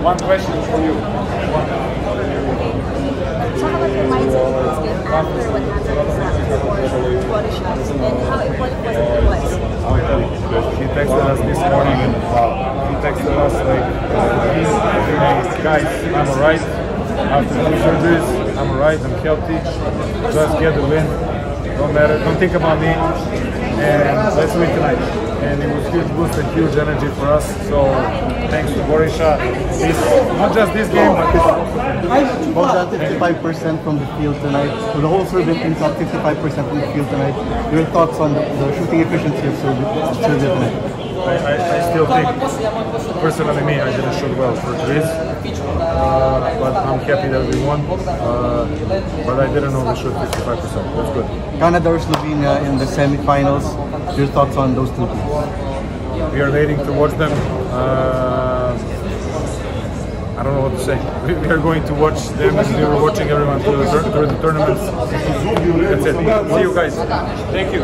One question for you. Talk about your mindset in this game after what happened before body shots and how important was it for us? He texted us this morning and he texted us like, uh, hey, guys, I'm alright. After two surgeries, I'm alright, I'm healthy. Just get the win. Don't matter, don't think about me. And let's win tonight. And it was huge boost and huge energy for us. So thanks to Borisha. This, not just this game, but this Bogdan, 55% from the field tonight. So the whole Serbian team shot 55% from the field tonight. Your thoughts on the, the shooting efficiency of Serbia tonight? I, I, I still think, personally me, I didn't shoot well for Greece, uh, but I'm happy that we won. Uh, but I didn't know we shoot 55%. That's good. Canada or Slovenia in the semifinals. Your thoughts on those two teams? We are heading towards them. Uh, I don't know what to say. We, we are going to watch them as we were watching everyone through the, through the tournaments. That's it. See you guys. Thank you.